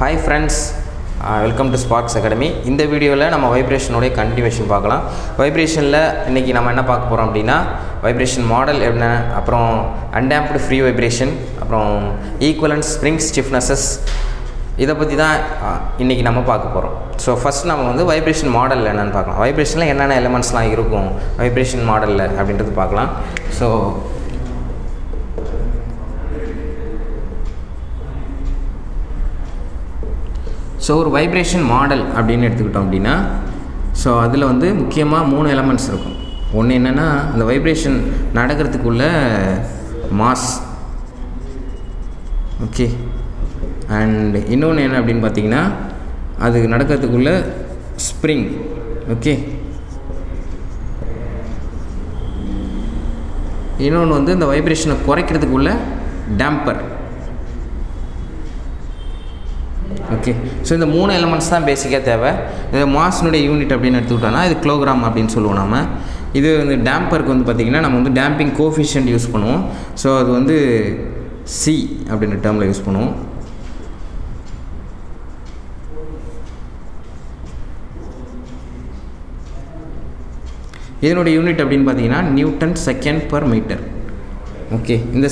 Hi friends welcome to Sparks Academy இந்த வீடியோவில் நம்ம வைப்ரேஷனுடைய கண்டினியூஷன் பார்க்கலாம். வைப்ரேஷனில் இன்றைக்கி நம்ம என்ன பார்க்க போகிறோம் அப்படின்னா வைப்ரேஷன் மாடல் என்ன அப்புறம் அன்டாம்ப்டு ஃப்ரீ வைப்ரேஷன் அப்புறம் ஈக்குவலன்ட் ஸ்ப்ரிங் ஸ்டிஃப்னஸஸ் இதை பற்றி தான் uh, இன்றைக்கி நம்ம பார்க்க போகிறோம் ஸோ ஃபஸ்ட் நம்ம வந்து வைப்ரேஷன் மாடல் என்னென்னு பார்க்கலாம். வைப்ரேஷனில் என்னென்ன எலமெண்ட்ஸ்லாம் இருக்கும்? வைப்ரேஷன் மாடலில் அப்படின்றது பார்க்கலாம். ஸோ ஸோ ஒரு வைப்ரேஷன் மாடல் அப்படின்னு எடுத்துக்கிட்டோம் அப்படின்னா ஸோ அதில் வந்து முக்கியமாக மூணு எலமெண்ட்ஸ் இருக்கும். ஒன்று என்னென்னா அந்த வைப்ரேஷன் நடக்கிறதுக்குள்ள மாஸ் ஓகே அண்ட் இன்னொன்று என்ன அப்படின்னு பார்த்தீங்கன்னா அது நடக்கிறதுக்குள்ள ஸ்ப்ரிங் ஓகே இன்னொன்று வந்து இந்த வைப்ரேஷனை குறைக்கிறதுக்குள்ள டேம்பர் ஓகே ஸோ இந்த மூணு எலமெண்ட்ஸ் தான் பேசிக்காக தேவை. இது மாசனுடைய யூனிட் அப்படின்னு எடுத்துக்கிட்டோம்னா இது கிலோகிராம் அப்படின்னு சொல்லுவோம் நம்ம இது வந்து டேம்பருக்கு வந்து பார்த்திங்கன்னா நம்ம வந்து டேம்பிங் கோஃபிஷியன்ட் யூஸ் பண்ணுவோம். ஸோ அது வந்து சி அப்படின்ற டேர்மில் யூஸ் பண்ணுவோம். இதனுடைய யூனிட் அப்படின்னு பார்த்தீங்கன்னா newton second per metre okay இந்த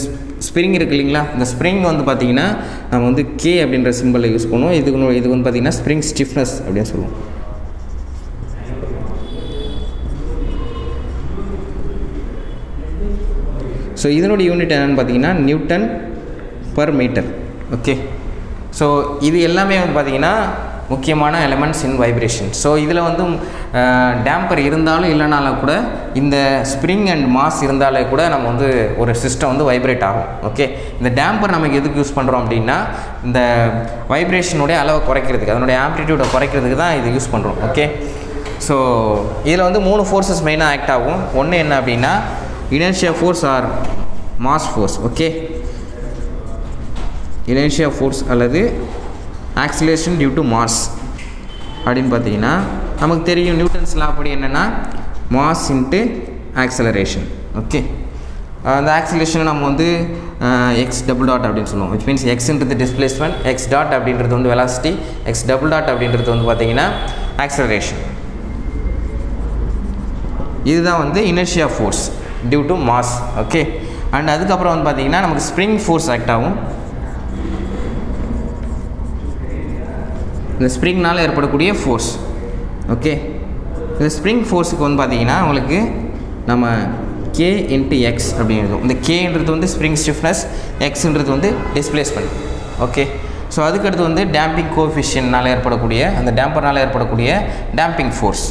ஸ்ப்ரிங் இருக்குது இல்லைங்களா? இந்த ஸ்ப்ரிங் வந்து பார்த்தீங்கன்னா நம்ம வந்து கே அப்படின்ற சிம்பிளை யூஸ் பண்ணுவோம். இதுக்கு இது வந்து பார்த்தீங்கன்னா ஸ்ப்ரிங் ஸ்டிஃப்னஸ் அப்படின்னு சொல்லுவோம். ஸோ இதனுடைய யூனிட் என்னென்னு பார்த்தீங்கன்னா newton per metre okay so இது எல்லாமே வந்து பார்த்திங்கன்னா முக்கியமான எலமெண்ட்ஸ் இன் வைப்ரேஷன் ஸோ இதில் வந்து டேம்பர் இருந்தாலும் இல்லைனாலும் கூட இந்த ஸ்ப்ரிங் அண்ட் மாஸ் இருந்தாலே கூட நம்ம வந்து ஒரு சிஸ்டம் வந்து வைப்ரேட் ஆகும். ஓகே இந்த டேம்பர் நமக்கு எதுக்கு யூஸ் பண்ணுறோம் அப்படின்னா இந்த வைப்ரேஷனுடைய அளவை குறைக்கிறதுக்கு அதனுடைய ஆம்ப்ளிடியூடை குறைக்கிறதுக்கு தான் இது யூஸ் பண்ணுறோம் ஓகே ஸோ இதில் வந்து மூணு ஃபோர்ஸஸ் மெயினாக ஆக்ட் ஆகும். ஒன்று என்ன அப்படின்னா inertia force or mass force okay inertia force அல்லது ஆக்சிலேஷன் டியூ டு மாஸ் அப்படின்னு பார்த்தீங்கன்னா நமக்கு தெரியும் நியூட்டன்ஸ் லா அப்படி என்னென்னா மாஸ் இன்ட்டு ஆக்சலரேஷன் ஓகே அந்த ஆக்சிலேஷனை நம்ம வந்து எக்ஸ் டபுள் டாட் அப்படின்னு சொல்லுவோம். விச் மீன்ஸ் எக்ஸ்ன்றது டிஸ்பிளேஸ்மெண்ட் எக்ஸ் டாட் அப்படின்றது வந்து வெலாசிட்டி எக்ஸ் டபுள் டாட் அப்படின்றது வந்து பார்த்தீங்கன்னா ஆக்சலரேஷன் இதுதான் வந்து inertia force due to mass okay and அதுக்கப்புறம் வந்து பார்த்தீங்கன்னா நமக்கு ஸ்ப்ரிங் ஃபோர்ஸ் ஆக்ட் ஆகும். இந்த ஸ்ப்ரிங்னால் ஏற்படக்கூடிய ஃபோர்ஸ் ஓகே இந்த ஸ்ப்ரிங் ஃபோர்ஸுக்கு வந்து பார்த்தீங்கன்னா உங்களுக்கு நம்ம கே இன்ட்டு எக்ஸ் அப்படின்னு இருக்கும் இந்த கேன்றது வந்து ஸ்ப்ரிங் ஸ்டிஃப்னஸ் எக்ஸுன்றது வந்து டிஸ்பிளேஸ்மெண்ட் ஓகே ஸோ அதுக்கடுத்து வந்து டேம்பிங் கோஃபிஷியன்னால் ஏற்படக்கூடிய அந்த டேம்பர்னால் ஏற்படக்கூடிய damping force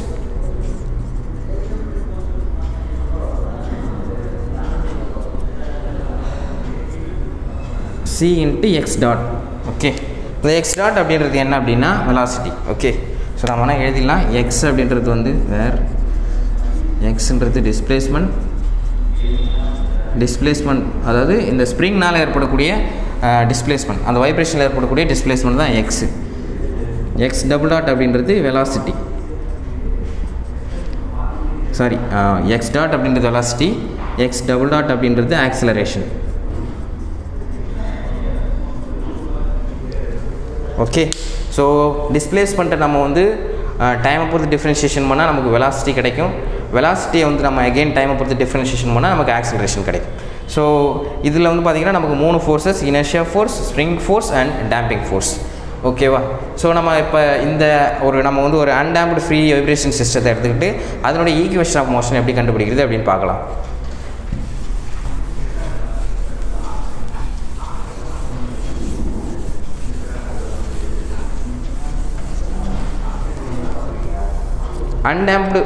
C into X dot okay இந்த எக்ஸ் டாட் அப்படின்றது என்ன அப்படின்னா வெலாசிட்டி ஓகே ஸோ நம்ம வேணால் எழுதிடலாம். எக்ஸ் அப்படின்றது வந்து வேர் எக்ஸுன்றது டிஸ்பிளேஸ்மெண்ட் டிஸ்பிளேஸ்மெண்ட் அதாவது இந்த ஸ்ப்ரிங்னால் ஏற்படக்கூடிய டிஸ்பிளேஸ்மெண்ட் அந்த வைப்ரேஷனில் ஏற்படக்கூடிய டிஸ்பிளேஸ்மெண்ட் தான் எக்ஸு எக்ஸ் டபுள் டாட் அப்படின்றது வெலாசிட்டி சாரி எக்ஸ் டாட் அப்படின்றது வெலாசிட்டி எக்ஸ் டபுள் டாட் அப்படின்றது ஆக்சிலரேஷன் ஓகே ஸோ டிஸ்பிளேஸ்மெண்ட்டை நம்ம வந்து டைமை பொறுத்து டிஃப்ரென்ஷியேஷன் பண்ணால் நமக்கு வெலாசிட்டி கிடைக்கும். வெலாசிட்டியை வந்து நம்ம அகெயின் டைமை பொறுத்து டிஃப்ரென்ஷியேஷன் பண்ணால் நமக்கு ஆக்சிலரேஷன் கிடைக்கும். ஸோ இதில் வந்து பார்த்திங்கன்னா நமக்கு மூணு forces inertia force spring force and damping force ஓகேவா ஸோ நம்ம இப்போ இந்த ஒரு நம்ம வந்து ஒரு அன்டேம்ப்டு ஃப்ரீ வைப்ரேஷன் சிஸ்டத்தை எடுத்துக்கிட்டு அதனுடைய ஈக்குவேஷன் ஆஃப் மோஷன் எப்படி கண்டுபிடிக்கிறது அப்படின்னு பார்க்கலாம். அன்டேம்ப்டு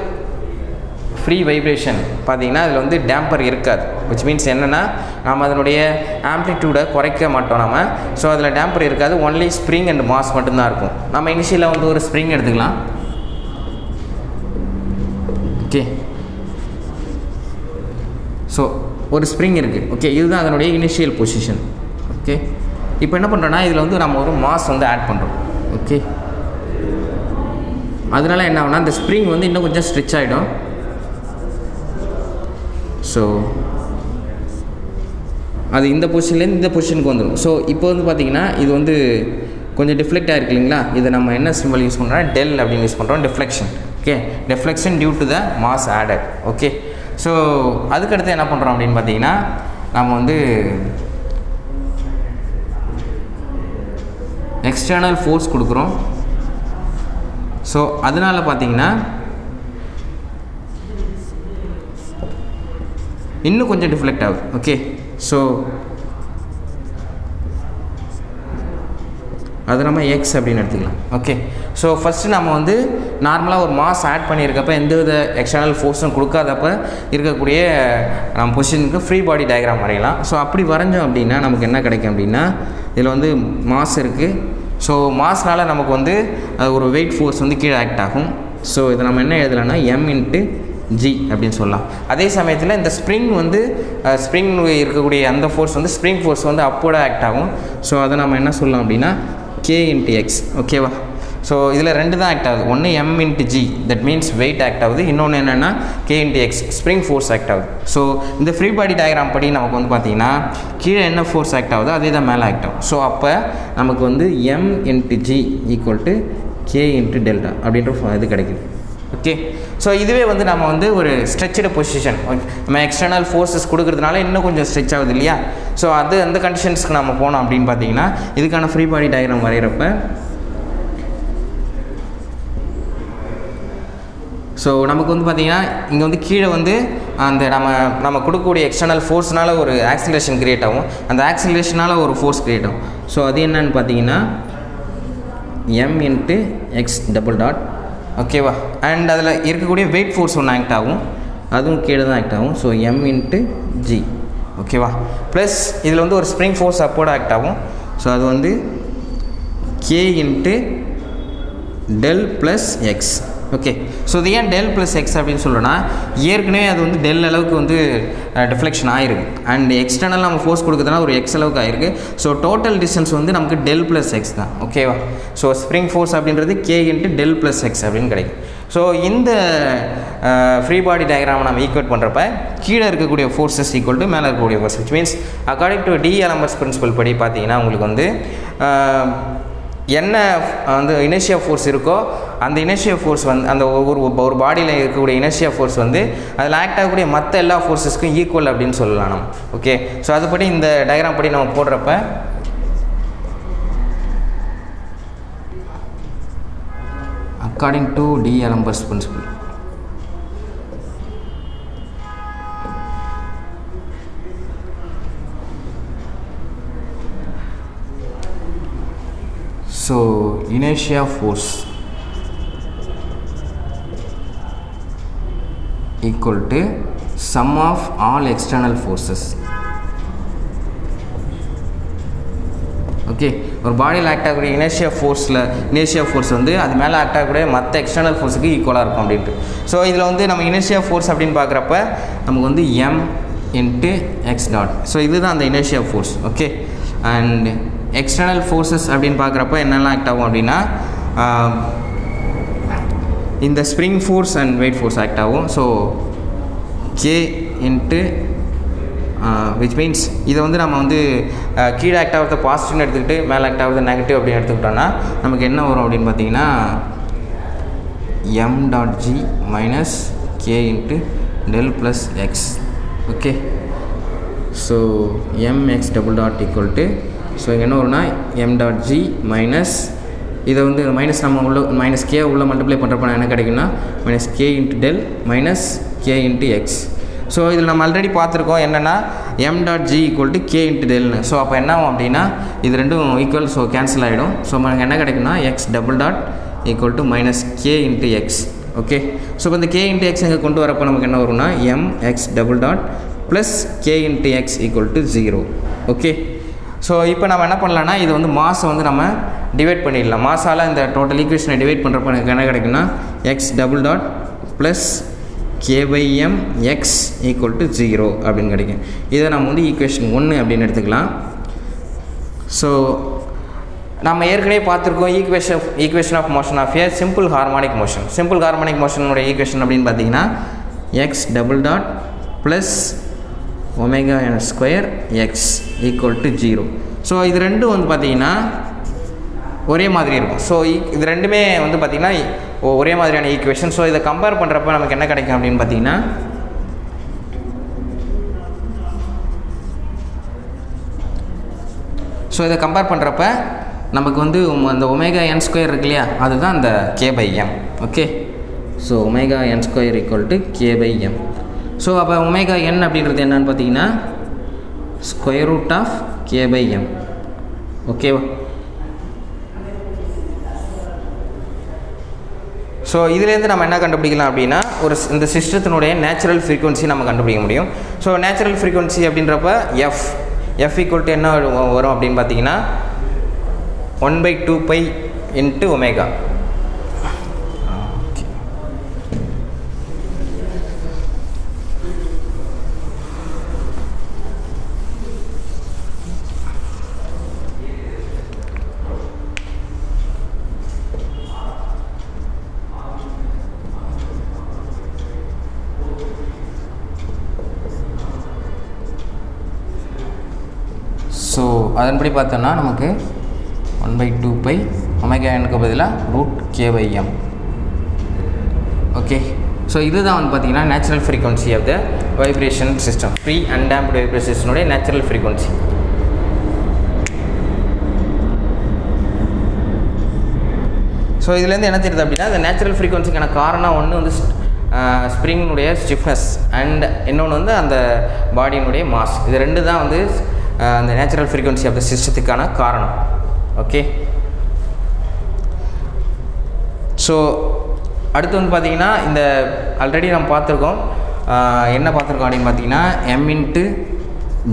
ஃப்ரீ வைப்ரேஷன் பார்த்தீங்கன்னா அதில் வந்து டேம்பர் இருக்காது. விச் மீன்ஸ் என்னென்னா நம்ம அதனுடைய ஆம்ப்ளிடியூடை குறைக்க மாட்டோம் நம்ம ஸோ அதில் டேம்பர் இருக்காது. ஒன்லி ஸ்ப்ரிங் அண்ட் மாஸ் மட்டும்தான் இருக்கும். நம்ம இனிஷியலாக வந்து ஒரு ஸ்ப்ரிங் எடுத்துக்கலாம். ஓகே ஸோ ஒரு ஸ்ப்ரிங் இருக்குது ஓகே இதுதான் அதனுடைய இனிஷியல் பொசிஷன் ஓகே இப்போ என்ன பண்ணுறோன்னா இதில் வந்து நம்ம ஒரு மாஸ் வந்து ஆட் பண்ணுறோம் ஓகே அதனால என்ன ஆகுனா அந்த ஸ்ப்ரிங் வந்து இன்னும் கொஞ்சம் ஸ்ட்ரிச் ஆகிடும் ஸோ அது இந்த பொசிஷன்லேருந்து இந்த பொசிஷனுக்கு வந்துடும் ஸோ இப்போ வந்து பார்த்தீங்கன்னா இது வந்து கொஞ்சம் டிஃப்ளெக்ட் ஆகிருக்கு இல்லைங்களா? இதை நம்ம என்ன சிம்பிள் யூஸ் பண்ணுறோம் டெல் அப்படின்னு யூஸ் பண்ணுறோம் deflection okay deflection due to the mass added okay so அதுக்கடுத்து என்ன பண்ணுறோம் அப்படின்னு பார்த்தீங்கன்னா நம்ம வந்து எக்ஸ்டர்னல் ஃபோர்ஸ் கொடுக்குறோம். ஸோ அதனால் பார்த்தீங்கன்னா இன்னும் கொஞ்சம் டிஃப்ளெக்ட் ஆகுது. ஓகே ஸோ அது நம்ம எக்ஸ் அப்படின்னு எடுத்துக்கலாம். ஓகே ஸோ ஃபஸ்ட்டு நம்ம வந்து நார்மலாக ஒரு மாஸ் ஆட் பண்ணியிருக்கப்ப எந்த வித எக்ஸ்டர்னல் ஃபோர்ஸும் கொடுக்காதப்ப இருக்கக்கூடிய நம்ம பொசிஷனுக்கு ஃப்ரீ பாடி டயக்ராம் வரையலாம். ஸோ அப்படி வரைஞ்சோம் அப்படின்னா நமக்கு என்ன கிடைக்கும் அப்படின்னா இதில் வந்து மாஸ் இருக்குது ஸோ மாஸ்னால் நமக்கு வந்து ஒரு வெயிட் ஃபோர்ஸ் வந்து கீழே ஆக்ட் ஆகும். ஸோ இதை நம்ம என்ன எழுதலாம்னா எம் இன்ட்டு ஜி அப்படின்னு சொல்லலாம். அதே சமயத்தில் இந்த ஸ்ப்ரிங் வந்து ஸ்ப்ரிங் இருக்கக்கூடிய அந்த ஃபோர்ஸ் வந்து ஸ்ப்ரிங் ஃபோர்ஸ் வந்து அப்போட ஆக்ட் ஆகும். ஸோ அதை நம்ம என்ன சொல்லலாம் அப்படின்னா கே இன்ட்டு எக்ஸ் ஓகேவா ஸோ இதில் ரெண்டு தான் ஆக்ட் ஆகுது. ஒன்று M into G that means weight act ஆகுது. இன்னொன்று என்னென்னா K into X spring force act ஆகுது. ஸோ இந்த ஃப்ரீ பாடி டயக்ராம் படி நமக்கு வந்து பார்த்திங்கன்னா கீழே என்ன ஃபோர்ஸ் ஆக்ட் ஆகுதோ அதே தான் மேலே ஆக்ட் ஆகும். ஸோ அப்போ நமக்கு வந்து M into G equal to K into delta அப்படின்ற இது கிடைக்குது. ஓகே ஸோ இதுவே வந்து நம்ம வந்து ஒரு ஸ்ட்ரெச்சடு பொசிஷன் நம்ம எக்ஸ்டர்னல் ஃபோர்ஸஸ் கொடுக்கறதுனால இன்னும் கொஞ்சம் ஸ்ட்ரெச் ஆகுது இல்லையா? ஸோ அது அந்த கண்டிஷன்ஸ்க்கு நம்ம போனோம் அப்படின்னு பார்த்தீங்கன்னா இதுக்கான ஃப்ரீ பாடி டயக்ராம் வரைகிறப்ப ஸோ நமக்கு வந்து பார்த்திங்கன்னா இங்கே வந்து கீழே வந்து அந்த நம்ம நம்ம கொடுக்கக்கூடிய எக்ஸ்டர்னல் ஃபோர்ஸ்னால ஒரு ஆக்சிலேஷன் க்ரியேட் ஆகும். அந்த ஆக்சிலேஷனால் ஒரு ஃபோர்ஸ் க்ரியேட் ஆகும். ஸோ அது என்னன்னு பார்த்தீங்கன்னா M into X double dot ஓகேவா அண்ட் அதில் இருக்கக்கூடிய வெயிட் ஃபோர்ஸ் ஒன்று ஆக்ட் ஆகும். அதுவும் கீழே தான் ஆக்ட் ஆகும். ஸோ எம் இன்ட்டு ஜி ஓகேவா ப்ளஸ் இதில் வந்து ஒரு ஸ்ப்ரிங் ஃபோர்ஸ் அப்போட ஆக்ட் ஆகும். ஸோ அது வந்து K into del plus X okay so இது ஏன் டெல் ப்ளஸ் எக்ஸ் அப்படின்னு சொல்கிறோன்னா ஏற்கனவே அது வந்து டெல் அளவுக்கு வந்து டிஃப்ளெக்ஷன் ஆயிருக்கு. அண்ட் எக்ஸ்டர்னல் நம்ம ஃபோர்ஸ் கொடுக்குறதுனா ஒரு எக்ஸ் அளவுக்கு ஆயிருக்கு. ஸோ டோட்டல் டிஸ்டன்ஸ் வந்து நமக்கு டெல் ப்ளஸ் எக்ஸ் தான். ஓகேவா ஸோ ஸ்ப்ரிங் ஃபோர்ஸ் அப்படின்றது K into del plus X அப்படின்னு கிடைக்கும். ஸோ இந்த ஃப்ரீ பாடி டயக்ராமை நம்ம ஈக்குவேட் பண்ணுறப்ப கீழே இருக்கக்கூடிய ஃபோர்ஸஸ் ஈக்குவல் டு மேலே இருக்கக்கூடிய force which means according to D'Alembert's principle படி பார்த்தீங்கன்னா உங்களுக்கு வந்து என்ன வந்து இனர்ஷியா ஃபோர்ஸ் இருக்கோ அந்த இனர்ஷியா ஃபோர்ஸ் வந்து அந்த ஒரு ஒரு பாடியில் இருக்கக்கூடிய இனர்ஷியா ஃபோர்ஸ் வந்து அதில் ஆக்ட் ஆகக்கூடிய மற்ற எல்லா ஃபோர்ஸஸ்க்கும் ஈக்குவல் அப்படின்னு சொல்லலாம் நம்ம. ஓகே ஸோ அதுபடி இந்த டயக்ராம் படி நம்ம போடுறப்ப according to D'Alembert's principle so inertia force equal to sum of all external forces. Okay ஒரு பாடியில் ஆக்ட் ஆகக்கூடிய இனேஷியா ஃபோர்ஸில் இனேஷியா ஃபோர்ஸ் வந்து அது மேலே ஆக்ட் ஆகக்கூடிய மற்ற எக்ஸ்டர்னல் ஃபோர்ஸுக்கு ஈக்குவலாக இருக்கும் அப்படின்ட்டு. ஸோ இதில் வந்து நம்ம இனேஷியா ஃபோர்ஸ் அப்படின்னு பார்க்குறப்ப நமக்கு வந்து M into X dot so இதுதான் அந்த இனேஷியா force okay and external forces அப்படின்னு பார்க்குறப்ப என்னெல்லாம் ஆக்ட் ஆகும் அப்படின்னா இந்த spring force and weight force act ஆகும். So K into which means இதை வந்து நம்ம வந்து கீழே ஆக்ட் ஆகிறது பாசிட்டிவ்னு எடுத்துக்கிட்டு மேலே ஆக்ட் ஆகிறது நெகட்டிவ் அப்படின்னு எடுத்துக்கிட்டோம்னா நமக்கு என்ன வரும் அப்படின்னு பார்த்தீங்கன்னா M dot G minus K into del plus X okay so M X double dot equal to so இங்கே என்ன வரும்னா எம் டாட் ஜி மைனஸ் இதை வந்து மைனஸ் நம்ம உள்ள மைனஸ் கே உள்ள மல்டிப்ளை பண்ணுறப்ப என்ன கிடைக்குன்னா minus K into del minus K into X so இதில் நம்ம ஆல்ரெடி பார்த்துருக்கோம் என்னென்னா M dot G equal to K into டெல்னு so அப்போ என்ன ஆகும் அப்படின்னா இது ரெண்டும் ஈக்குவல் ஸோ கேன்சல் ஆகிடும் ஸோ நமக்கு என்ன கிடைக்குன்னா X double dot equal to minus K into X okay so இப்போ இந்த கே இன்ட்டு எக்ஸ் இங்கே கொண்டு வரப்போ நமக்கு என்ன வரும்னா M X double dot plus K into X equal to zero okay so இப்போ நம்ம என்ன பண்ணலாம்னா இது வந்து மாஸை வந்து நம்ம டிவைட் பண்ணிடலாம். மாசால் இந்த டோட்டல் ஈக்குவேஷனை டிவைட் பண்ணுறப்ப எனக்கு என்ன கிடைக்குன்னா X double dot plus K by M X equal to zero அப்படின்னு கிடைக்கும். இதை நம்ம வந்து ஈக்குவேஷன் ஒன்று அப்படின்னு எடுத்துக்கலாம். ஸோ நம்ம ஏற்கனவே பார்த்துருக்கோம் equation equation of motion of a simple harmonic motion simple harmonic மோஷனோட equation அப்படின்னு பார்த்தீங்கன்னா X double dot plus omega N square X equal to zero so இது ரெண்டும் வந்து பார்த்தீங்கன்னா ஒரே மாதிரி இருக்கும். ஸோ இது ரெண்டுமே வந்து பார்த்திங்கன்னா ஒரே மாதிரியான ஈக்குவேஷன் ஸோ இதை கம்பேர் பண்ணுறப்ப நமக்கு என்ன கிடைக்கும் அப்படின்னு பார்த்தீங்கன்னா ஸோ இதை கம்பேர் பண்ணுறப்ப நமக்கு வந்து அந்த ஒமேகா என் ஸ்கொயர் இருக்கு இல்லையா? அதுதான் அந்த K by M okay so omega N square equal to K by M so அப்போ ஒமேகா என் அப்படின்றது என்னன்னு பார்த்தீங்கன்னா square root of K by M ஓகேவா ஸோ இதுலேருந்து நம்ம என்ன கண்டுபிடிக்கலாம் அப்படின்னா ஒரு இந்த சிஸ்டத்தினுடைய நேச்சுரல் ஃப்ரீக்வன்சி நம்ம கண்டுபிடிக்க முடியும். ஸோ நேச்சுரல் ஃப்ரீக்வன்சி அப்படின்றப்ப எஃப் எஃப் ஈக்குவல் டு என்ன வரும் வரும் அப்படின்னு பார்த்தீங்கன்னா one by two pi into omega அதன்படி பார்த்தோன்னா நமக்கு one by two pi omega எனக்கு பதிலாக root K by M okay so இதுதான் வந்து பார்த்தீங்கன்னா natural frequency of the vibration system free undamped வைப்ரேஷனுடைய natural frequency so இதுலேருந்து என்ன தெரியுது அப்படின்னா இந்த நேச்சுரல் ஃப்ரீக்வன்சிக்கான காரணம் ஒன்று வந்து ஸ்ப்ரிங்கினுடைய ஸ்டிஃப்னஸ் அண்ட் இன்னொன்று வந்து அந்த பாடியினுடைய மாஸ் இது ரெண்டு தான் வந்து அந்த நேச்சுரல் ஃப்ரீக்குவன்சி ஆஃப் த சிஸ்டத்துக்கான காரணம். ஓகே ஸோ அடுத்து வந்து பார்த்தீங்கன்னா இந்த ஆல்ரெடி நம்ம பார்த்துருக்கோம். என்ன பார்த்துருக்கோம் அப்படின்னு பார்த்தீங்கன்னா M into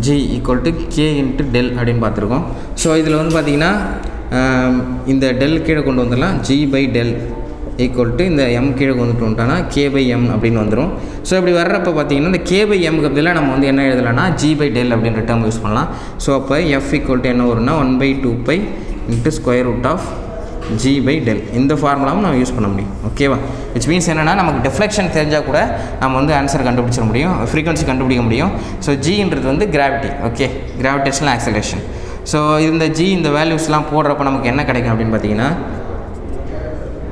G equal to K into del அப்படின்னு பார்த்துருக்கோம். ஸோ இதில் வந்து பார்த்திங்கன்னா இந்த டெல் கீழே கொண்டு வந்துடலாம். G by del equal to இந்த எம் கீழே வந்துட்டு வந்துட்டோம்னா கே பை எம் அப்படின்னு வந்துடும் ஸோ இப்படி வர்றப்போ பார்த்தீங்கன்னா இந்த கே பை எம்க்கு பதிலாக நம்ம வந்து என்ன எழுதலாம்னா ஜி பை டெல் அப்படின்ற டேர்ம் யூஸ் பண்ணலாம். ஸோ அப்போ எஃப் ஈக்குவல் டு என்ன வரும்னா one by two pi into square root of G by del இந்த ஃபார்முலாவும் நம்ம யூஸ் பண்ண முடியும். ஓகேவா விச் மீன்ஸ் என்னென்னா நமக்கு டிஃப்ளெக்ஷன் தெரிஞ்சால் கூட நம்ம வந்து ஆன்சர் கண்டுபிடிச்சிட முடியும். ஃப்ரீக்வன்சி கண்டுபிடிக்க முடியும். ஸோ ஜின்றது வந்து gravity okay gravitational acceleration so இந்த ஜி இந்த வேல்யூஸ்லாம் போடுறப்ப நமக்கு என்ன கிடைக்கும் அப்படின்னு பார்த்தீங்கன்னா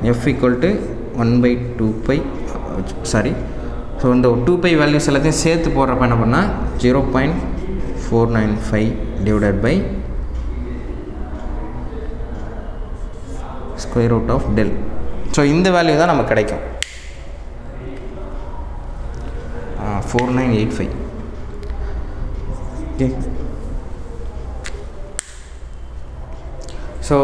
F equal to one by two pi sorry so இந்த டூ பை வேல்யூஸ் எல்லாத்தையும் சேர்த்து போடுறப்ப என்ன பண்ணால் zero point four nine five divided by square root of del so இந்த வேல்யூ தான் நமக்கு கிடைக்கும். Four nine eight five okay so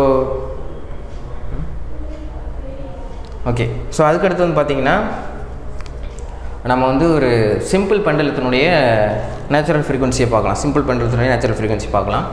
okay so அதுக்கடுத்து வந்து பார்த்தீங்கன்னா நம்ம வந்து ஒரு சிம்பிள் பண்டலத்தினுடைய நேச்சுரல் ஃப்ரீக்குவன்சியை பார்க்கலாம். சிம்பிள் பண்டலத்தினுடைய நேச்சுரல் ஃப்ரீக்குவன்சி பார்க்கலாம்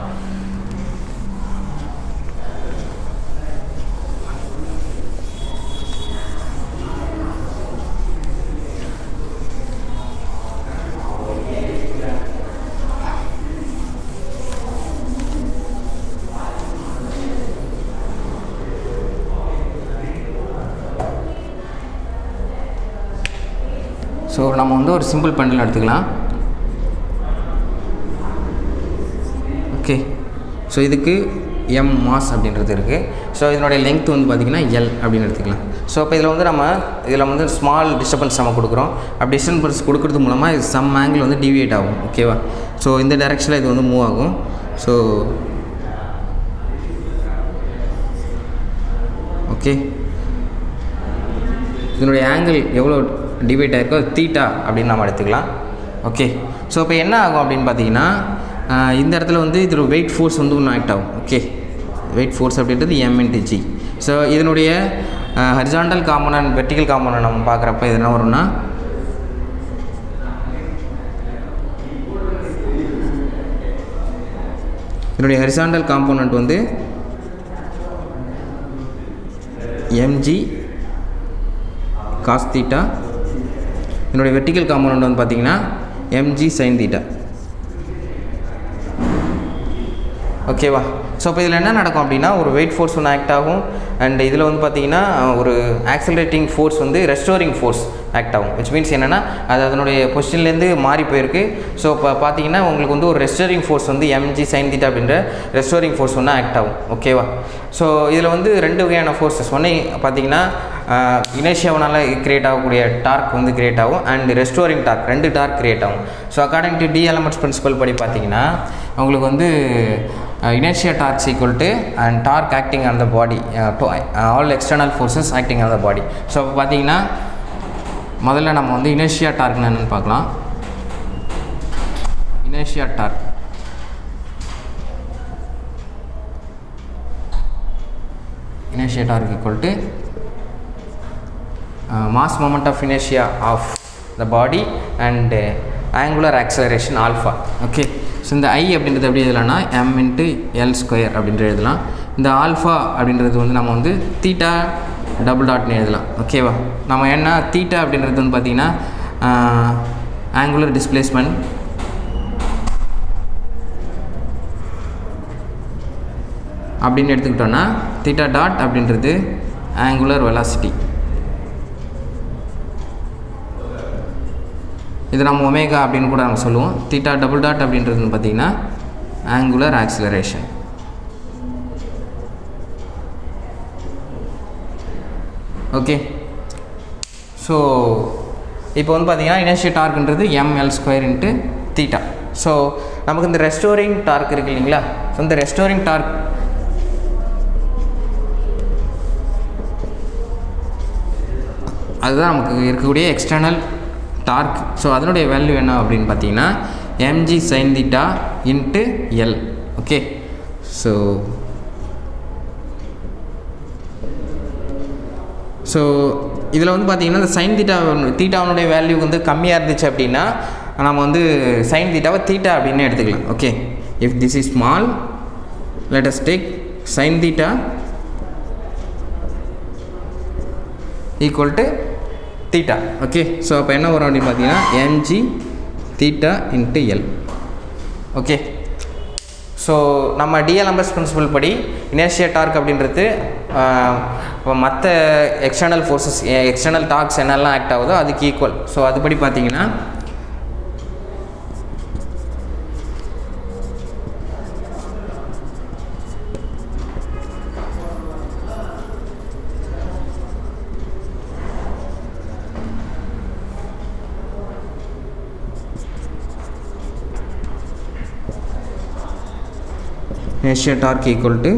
ஸோ நம்ம வந்து ஒரு சிம்பிள் பண்டில் எடுத்துக்கலாம். ஓகே ஸோ இதுக்கு எம் மாஸ் அப்படின்றது இருக்குது ஸோ இதனுடைய லெங்க் வந்து பார்த்திங்கன்னா எல் அப்படின்னு எடுத்துக்கலாம். ஸோ இப்போ இதில் வந்து நம்ம இதில் வந்து ஸ்மால் டிஸ்டர்பன்ஸ் நம்ம கொடுக்குறோம். அப்படி டிஸ்டர்பன்ஸ் கொடுக்குறது மூலமாக இது சம் ஆங்கிள் வந்து டிவியேட் ஆகும். ஓகேவா ஸோ இந்த டைரெக்ஷனில் இது வந்து மூவ் ஆகும். ஸோ ஓகே இதனுடைய ஆங்கிள் எவ்வளோ டிவைட் ஆகிருக்கோ தீட்டா அப்படின்னு நம்ம எடுத்துக்கலாம். ஓகே ஸோ இப்போ என்ன ஆகும் அப்படின்னு பார்த்தீங்கன்னா இந்த இடத்துல வந்து இது வெயிட் ஃபோர்ஸ் வந்து ஒன்று ஆக்ட் ஆகும். ஓகே வெயிட் ஃபோர்ஸ் அப்படின்றது எம் இன்ட்டு ஜி ஸோ இதனுடைய ஹரிசாண்டல் காம்பனன்ட் வெர்டிக்கல் காம்பனன்ட் நம்ம பார்க்குறப்ப இது என்ன வரும்னா இதனுடைய ஹரிசாண்டல் காம்போனன்ட் வந்து எம்ஜி காஸ் இதனுடைய வெர்டிக்கல் காம்பனண்ட் வந்து பார்த்தீங்கன்னா எம்ஜி சைன் தீட்டா ஓகேவா ஸோ இப்போ இதில் என்ன நடக்கும் அப்படின்னா ஒரு வெயிட் ஃபோர்ஸ் ஒன்று ஆக்ட் ஆகும். அண்ட் இதில் வந்து பார்த்தீங்கன்னா ஒரு ஆக்சலரேட்டிங் ஃபோர்ஸ் வந்து ரெஸ்டோரிங் ஃபோர்ஸ் ஆக்ட் ஆகும். விச் மீன்ஸ் என்னென்னா அது அதனுடைய பொசிஷன்லேருந்து மாறி போயிருக்கு. ஸோ இப்போ பார்த்தீங்கன்னா உங்களுக்கு வந்து ஒரு ரெஸ்டோரிங் ஃபோர்ஸ் வந்து எம்ஜி சைன் தீட்டா அப்படின்ற ரெஸ்டோரிங் ஃபோர்ஸ் ஒன்று ஆக்ட் ஆகும். ஓகேவா ஸோ இதில் வந்து ரெண்டு வகையான ஃபோர்ஸஸ் ஒன்று பார்த்தீங்கன்னா இனேஷியாவனால் கிரியேட் ஆகக்கூடிய டார்க் வந்து கிரியேட் ஆகும். அண்ட் ரெஸ்டோரிங் டார்க் ரெண்டு டார்க் கிரியேட் ஆகும். So according to D'Alembert's principle படி பார்த்தீங்கன்னா உங்களுக்கு வந்து inertia darks equal to and torque acting on the body all external forces acting on the body so இப்போ பார்த்தீங்கன்னா முதல்ல நம்ம வந்து இனேஷியா டார்க்னு என்னென்னு பார்க்கலாம். இனேஷியா dark. இனேஷியா dark equal to mass moment of இனேஷியா of the body and angular acceleration alpha okay so இந்த I அப்படின்றது எப்படி எழுதலாம்னா எம் இன்ட்டு எல் ஸ்கொயர் அப்படின்ற எழுதலாம். இந்த ஆல்ஃபா அப்படின்றது வந்து நம்ம வந்து தீட்டா டபுள் டாட்னு எழுதலாம். ஓகேவா நம்ம என்ன தீட்டா அப்படின்றது வந்து பார்த்திங்கன்னா ஆங்குலர் டிஸ்பிளேஸ்மெண்ட் அப்படின்னு எடுத்துக்கிட்டோன்னா தீட்டா டாட் அப்படின்றது ஆங்குலர் வெலாசிட்டி இது நம்ம ஒமேகா அப்படின்னு கூட நம்ம சொல்லுவோம். தீட்டா டபுள் டாட் அப்படின்றது பார்த்திங்கன்னா ஆங்குலர் ஆக்சிலரேஷன் ஓகே ஸோ இப்போ வந்து பார்த்திங்கன்னா inertial டார்க்ன்றது M L square into theta so நமக்கு இந்த ரெஸ்டோரிங் டார்க் இருக்குது இல்லைங்களா? ஸோ இந்த ரெஸ்டோரிங் டார்க் அதுதான் நமக்கு இருக்கக்கூடிய எக்ஸ்டர்னல் டார்க் ஸோ அதனுடைய வேல்யூ என்ன அப்படின்னு பார்த்தீங்கன்னா M G sine theta into L okay so so இதில் வந்து பார்த்தீங்கன்னா இந்த சைன் தீட்டா தீட்டாவனுடைய வேல்யூ வந்து கம்மியாக இருந்துச்சு அப்படின்னா நம்ம வந்து சைன் தீட்டாவை தீட்டா அப்படின்னு எடுத்துக்கலாம். Okay if this is small let's take sine theta equal to theta okay so அப்போ என்ன வரும் அப்படின்னு பார்த்தீங்கன்னா mg theta into l okay so நம்ம டிஎல்எம்எஸ் பிரின்சிபல் படி இனர்ஷியா டார்க் அப்படின்றது மற்ற எக்ஸ்டர்னல் ஃபோர்ஸஸ் எக்ஸ்டர்னல் டார்க்ஸ் என்னெல்லாம் ஆக்ட் ஆகுதோ அதுக்கு ஈக்குவல் ஸோ அதுபடி பார்த்தீங்கன்னா inertia torque equal to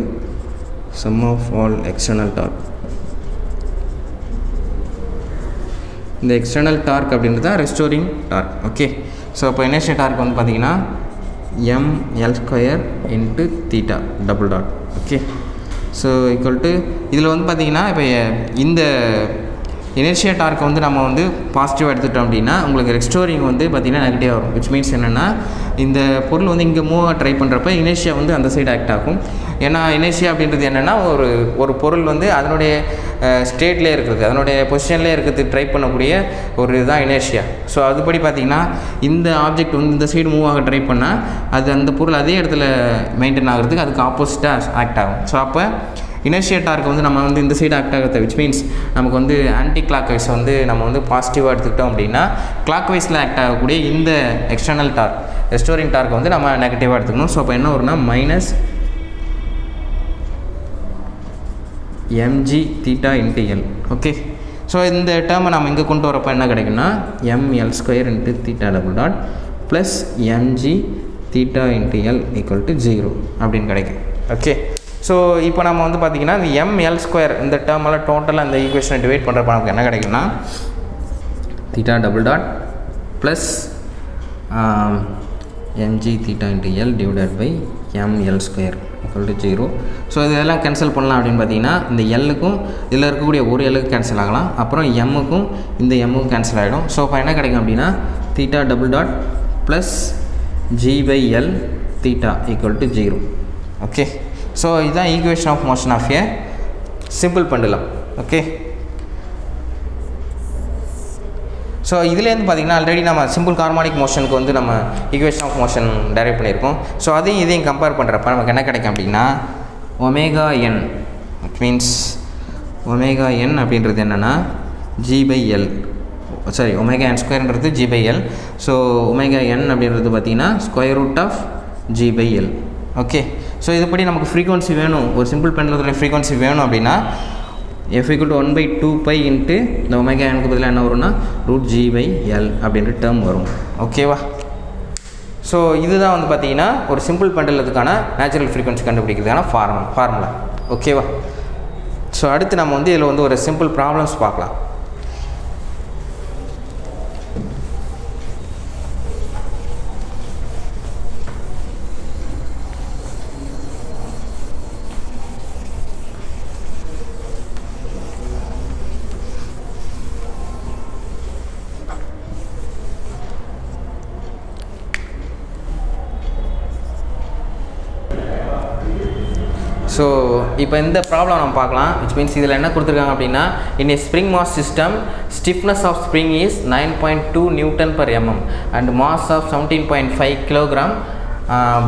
sum of all external torque. இந்த எக்ஸ்டர்னல் டார்க் அப்படின்றது தான் ரெஸ்டோரிங் டார்க் ஓகே ஸோ அப்போ இனர்ஷியா டார்க் வந்து பார்த்தீங்கன்னா m l square into theta double dot okay so equal to இதில் வந்து பார்த்தீங்கன்னா இப்போ இந்த இனர்ஷியா டார்க்கை வந்து நம்ம வந்து பாசிட்டிவாக எடுத்துட்டோம் அப்படின்னா உங்களுக்கு ரெஸ்டோரிங் வந்து பார்த்திங்கன்னா நெகட்டிவாக வரும். விச் மீன்ஸ் என்னென்னா இந்த பொருள் வந்து இங்கே மூவ் ட்ரை பண்ணுறப்ப இனர்ஷியா வந்து அந்த சைடு ஆக்ட் ஆகும். ஏன்னா இனர்ஷியா அப்படின்றது என்னென்னா ஒரு ஒரு பொருள் வந்து அதனுடைய ஸ்டேட்லேயே இருக்கிறது. அதனுடைய பொசிஷன்லேயே இருக்கிறது ட்ரை பண்ணக்கூடிய ஒரு இதுதான் இனர்ஷியா ஸோ அதுபடி பார்த்திங்கன்னா இந்த ஆப்ஜெக்ட் வந்து இந்த சைடு மூவ் ஆக ட்ரை பண்ணால் அது அந்த பொருள் அதே இடத்துல மெயின்டைன் ஆகிறதுக்கு அதுக்கு ஆப்போசிட்டாக ஆக்ட் ஆகும். ஸோ அப்போ இனர்ஷியேட்டாக டார்க் வந்து நம்ம வந்து இந்த சைடு ஆக்ட் ஆகிறது விச் மீன்ஸ் நமக்கு வந்து ஆன்டி கிளாக் வைஸ் வந்து நம்ம வந்து பாசிட்டிவாக எடுத்துக்கிட்டோம் அப்படின்னா கிளாக் வைஸில் ஆக்ட் ஆகக்கூடிய இந்த எக்ஸ்டர்னல் டார்க் ரெஸ்டோரிங் டார்க் வந்து நம்ம நெகட்டிவாக எடுத்துக்கணும். ஸோ அப்போ என்ன வரும்னா minus m g theta into l okay so இந்த டேர்மை நம்ம இங்கே கொண்டு வரப்போ என்ன கிடைக்குன்னா m l square into theta double dot plus m g theta into l equal to zero அப்படின்னு கிடைக்கும். ஓகே ஸோ இப்போ நம்ம வந்து பார்த்திங்கன்னா இந்த எம்எல் ஸ்கொயர் இந்த டேர்மெல்லாம் டோட்டலாக இந்த ஈக்குவேஷனை டிவைட் பண்ணுறப்ப நமக்கு என்ன கிடைக்குன்னா theta double dot plus m g theta into l divided by m l square equal to zero so இதெல்லாம் கேன்சல் பண்ணலாம் அப்படின்னு பார்த்தீங்கன்னா இந்த எல்லுக்கும் இதில் இருக்கக்கூடிய ஒரு எல்லுக்கு கேன்சல் ஆகலாம். அப்புறம் எம்முக்கும் இந்த எம்முக்கும் கேன்சல் ஆகிடும் ஸோ இப்போ என்ன கிடைக்கும் அப்படின்னா theta double dot plus g by l theta equal to zero okay so இதுதான் equation of motion of a simple பண்ணலாம் ஓகே ஸோ இதுலேருந்து பார்த்திங்கன்னா ஆல்ரெடி நம்ம சிம்பிள் கார்மானிக் மோஷனுக்கு வந்து நம்ம ஈக்குவேஷன் ஆஃப் மோஷன் டைரக்ட் பண்ணியிருக்கோம். ஸோ அதையும் இதையும் கம்பேர் பண்ணுறப்ப நமக்கு என்ன கிடைக்கும் அப்படின்னா omega n it means omega n அப்படின்றது என்னென்னா g by l sorry omega n ஸ்கொயர்ன்றது g by l so omega n அப்படின்றது பார்த்தீங்கன்னா square root of g by l okay so இதுபடி நமக்கு ஃப்ரீக்வன்சி வேணும். ஒரு சிம்பிள் பெண்டலத்தில் ஃப்ரீக்வன்சி வேணும் அப்படின்னா f equal to one by two pi into இந்த omega எனக்கு பதிலாக என்ன வரும்னா ரூட் ஜி பை எல் அப்படின்ற டேர்ம் வரும். ஓகேவா ஸோ இதுதான் வந்து பார்த்தீங்கன்னா ஒரு சிம்பிள் பெண்டலத்துக்கான நேச்சுரல் ஃப்ரீக்வன்சி கண்டுபிடிக்கிறதுக்கான ஃபார்முலா ஃபார்முலா ஓகேவா ஸோ அடுத்து நம்ம வந்து இதில் வந்து ஒரு சிம்பிள் ப்ராப்ளம்ஸ் பார்க்கலாம் ஸோ இப்போ இந்த ப்ராப்ளம் நம்ம பார்க்கலாம். விச் மீன்ஸ் இதில் என்ன கொடுத்துருக்காங்க அப்படின்னா in a spring mass system stiffness of spring is nine point two newton per mm and mass of seventeen point five kilogram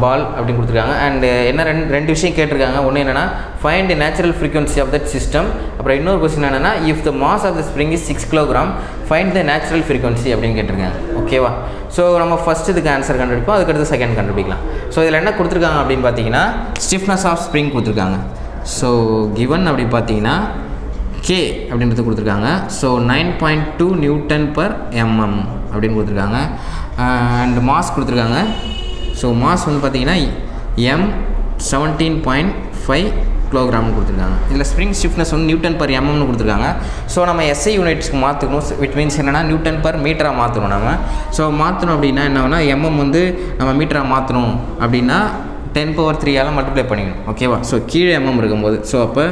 ball அப்படின்னு கொடுத்துருக்காங்க. அண்டு uh, என்ன ரெண்டு ரெண்டு விஷயம் கேட்டிருக்காங்க. ஒன்று என்னென்னா find natural frequency of that system அப்புறம் இன்னொரு கொஸ்டின் என்னென்னா if the mass of the spring is six kilogram find the natural frequency அப்படின்னு கேட்டிருக்காங்க. ஓகேவா ஸோ நம்ம ஃபஸ்ட் இதுக்கு ஆன்சர் கண்டுபிடிப்போம். அதுக்கடுத்து செகண்ட் கண்டுபிடிக்கலாம். ஸோ இதில் என்ன கொடுத்துருக்காங்க அப்படின்னு பார்த்தீங்கன்னா ஸ்டிஃப்னஸ் ஆஃப் ஸ்ப்ரிங் கொடுத்துருக்காங்க. ஸோ கிவன் அப்படி பார்த்தீங்கன்னா கே அப்படின்றது கொடுத்துருக்காங்க. So nine point two newton per mm அப்படின்னு கொடுத்துருக்காங்க. அண்ட் uh, மாஸ் கொடுத்துருக்காங்க. ஸோ மாஸ் வந்து பார்த்தீங்கன்னா எம் செவன்டீன் பாயிண்ட் ஃபைவ் கிலோகிராம்னு கொடுத்துருக்காங்க. இதில் ஸ்ப்ரிங் ஸ்டிஃப்னஸ் வந்து நியூட்டன் mm பர் எம்எம்னு கொடுத்துருக்காங்க. ஸோ நம்ம எஸ்ஐ யூனிட்ஸ்க்கு மாற்றணும் விட் மீன்ஸ் என்னென்னா நியூட்டன் பர் மீட்டராக மாற்றணும் நம்ம ஸோ மாற்றணும் அப்படின்னா என்ன எம்எம் mm வந்து நம்ம மீட்டராக மாற்றணும் அப்படின்னா டென் பவர் த்ரீயால் மல்டிப்ளை பண்ணிக்கணும். ஓகேவா ஸோ கீழே எம்எம் இருக்கும்போது ஸோ அப்போ